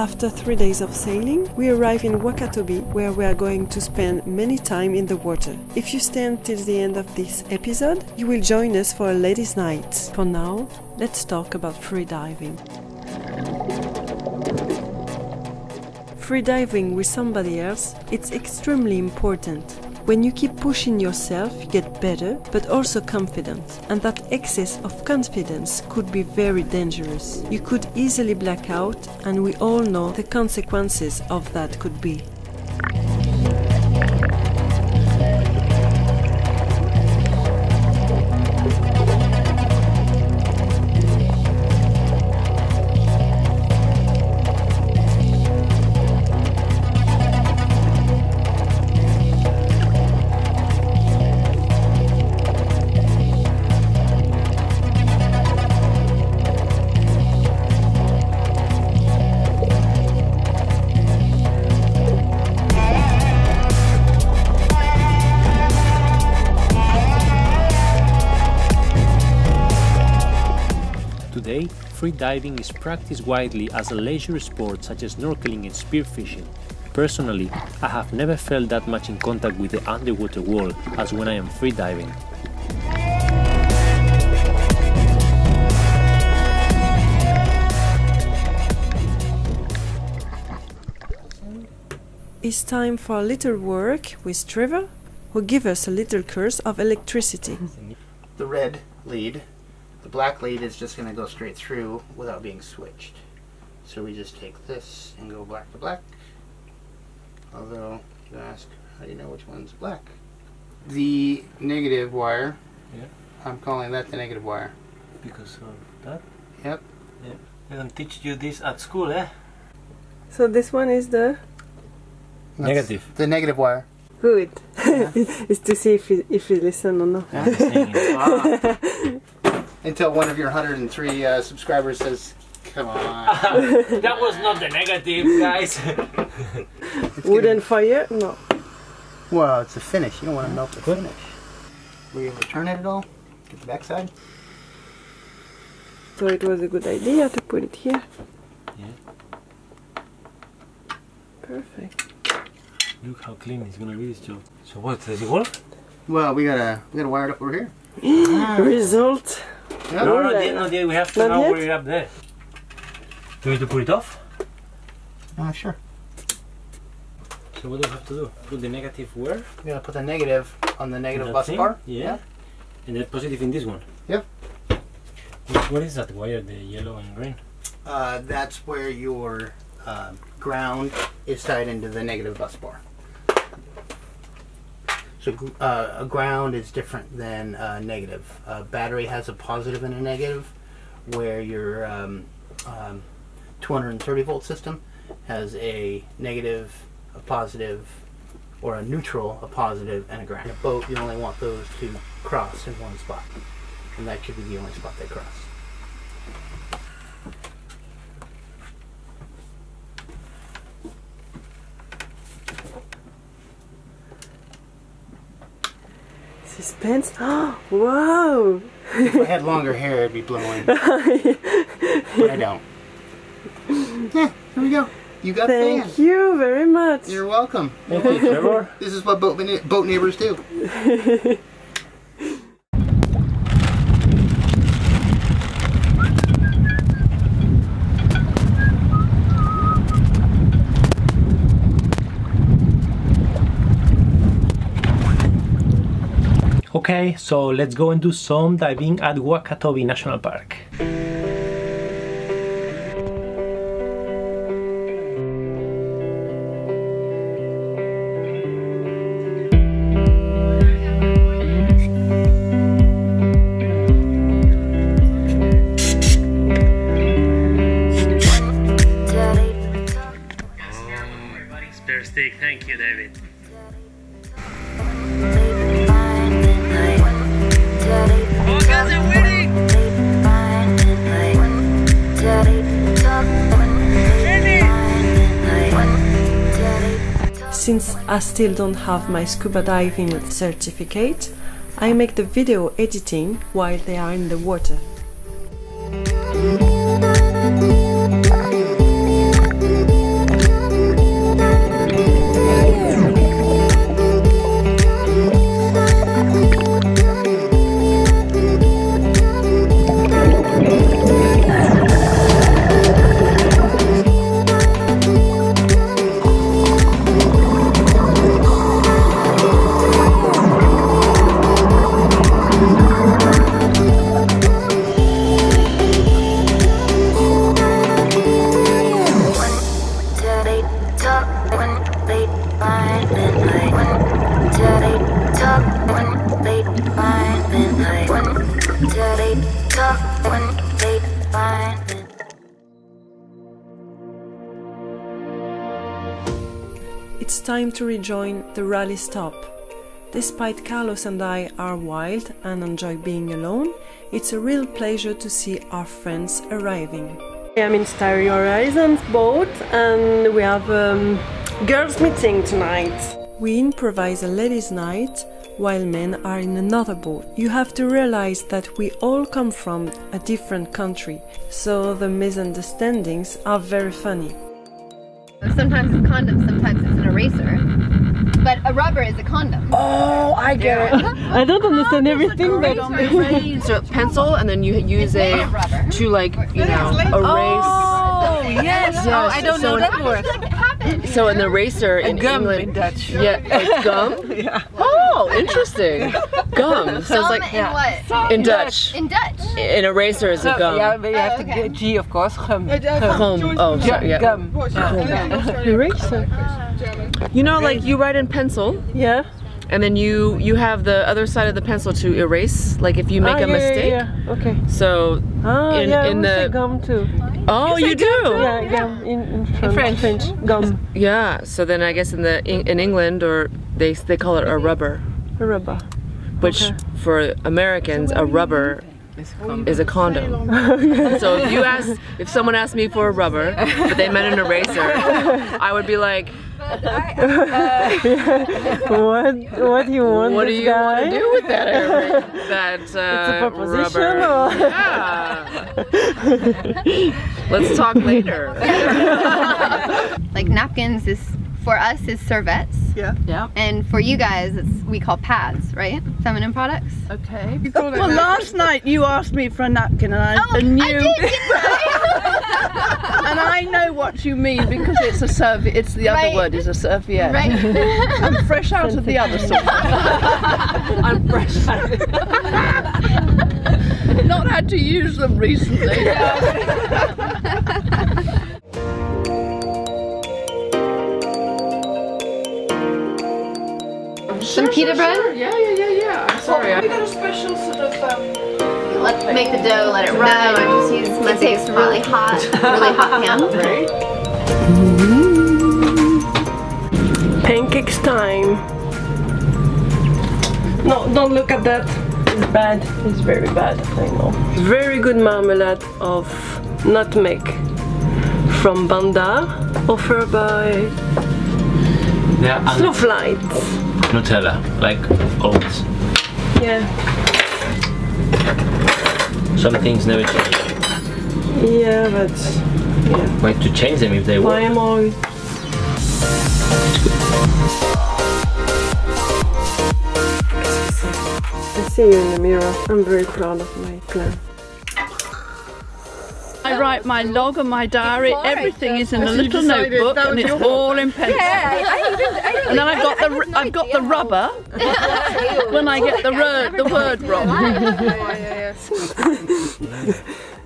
After three days of sailing, we arrive in Wakatobi, where we are going to spend many time in the water. If you stay until the end of this episode, you will join us for a ladies' night. For now, let's talk about free diving. Free diving with somebody else, it's extremely important. When you keep pushing yourself, you get better, but also confident. And that excess of confidence could be very dangerous. You could easily black out, and we all know the consequences of that could be. Today, free diving is practiced widely as a leisure sport such as snorkeling and spearfishing. Personally, I have never felt that much in contact with the underwater world as when I am free diving. It's time for a little work with Trevor, who give us a little course of electricity. the red lead. The black lead is just going to go straight through without being switched. So we just take this and go black to black. Although, you ask, how do you know which one's black? The negative wire, Yeah. I'm calling that the negative wire. Because of that? Yep. They don't teach you this at school, eh? So this one is the That's Negative. The negative wire. good. it's to see if you, if you listen or not. Ah. Until one of your 103 uh, subscribers says, come on. that was not the negative, guys. Wooden fire? No. Well, it's a finish. You don't want to melt the finish. Were you able to turn it at all? Get the backside? So it was a good idea to put it here. Yeah. Perfect. Look how clean it's gonna be this job. So what, does it work? Well, we gotta we gotta wire it up over here. Result. Yeah. No, Oh, not yeah. yet, not yet. We have to Not now yet? wire it up there. Do we need to put it off? Uh, sure. So what do we have to do? Put the negative where? We gotta put the negative on the negative bus thing? bar. Yeah. And the positive in this one? Yep. What, what is that wire, the yellow and green? Uh, that's where your uh, ground is tied into the negative bus bar. So uh, a ground is different than uh, negative. A battery has a positive and a negative, where your um, um, 230 volt system has a negative, a positive, or a neutral, a positive, and a ground. In a boat, you only want those to cross in one spot, and that should be the only spot they cross. Suspense. Oh wow. if I had longer hair, it'd be blowing. but I don't. Yeah, here we go. You got Thank fans. you very much. You're welcome. Thank you, Trevor. This is what boat, boat neighbors do. Okay, so let's go and do some diving at Wakatobi National Park. Thank you, David. Since I still don't have my scuba diving certificate, I make the video editing while they are in the water. It's time to rejoin the rally stop. Despite Carlos and I are wild and enjoy being alone, it's a real pleasure to see our friends arriving. I'm in Starry Horizons boat and we have a um, girls meeting tonight. We improvise a ladies' night while men are in another boat. You have to realize that we all come from a different country, so the misunderstandings are very funny. Sometimes it's condoms, sometimes it's an eraser. But a rubber is a condom. Oh, I get it. I don't understand everything, but so a pencil, and then you use Made a rubber. to like you know erase. Oh, yes. Yes, oh, I don't so- know that How word. Does that happen? So an eraser in gum England. in Dutch. Yeah, it's gum. yeah. Oh, interesting. Gum sounds Gum like in what? in Dutch. In Dutch. An eraser is a gum. Yeah, but you have Oh, to get G, of course. Gum. Gum. Oh, sorry. Yeah. Gum. eraser. You know, like you write in pencil, Yeah. and then you you have the other side of the pencil to erase. Like if you make Ah, a yeah, yeah, mistake. Yeah, Okay. So Ah, In- yeah, in we say the- gum too. Oh, you do. Yeah, gum in, in French. French. Gum. Yeah. So then I guess in the in, in England or they they call it a rubber, A Rubber. which Okay. for Americans a rubber is a condom. so if you ask if someone asked me for a rubber, but they meant an eraser, I would be like, What? What do you want? what do this you want to do with that era- that uh, It's a proposition rubber? or? Yeah. Let's talk later. Like napkins is for us is servettes. Yeah. Yeah. And for you guys it's we call pads, right? Feminine products. Okay. Well, last night you asked me for a napkin and I, Oh, and you I did, didn't and I know what you mean because it's a serviette. It's the other word is a serviette. Right. I'm fresh out of the other sort. I'm fresh. Not had to use them recently. Some pita bread. Yeah, yeah, yeah, yeah. I'm sorry. We got a special sort of um, Let's make the dough, let it run. No, I just use my takes really hot, really hot pan. Pancakes time. No, don't look at that. It's bad. It's very bad. I know. Very good marmalade of nutmeg from Banda, offered by Yeah, Slow Flight. Nutella, like always. Yeah. Some things never change. Yeah, but Why to change them if they want. why am I? I see you in the mirror. I'm very proud of my plan. I write my log and my diary. Everything is in a little notebook, and it's all in pencil. and then I've got the I've got the rubber when I get the word the word wrong.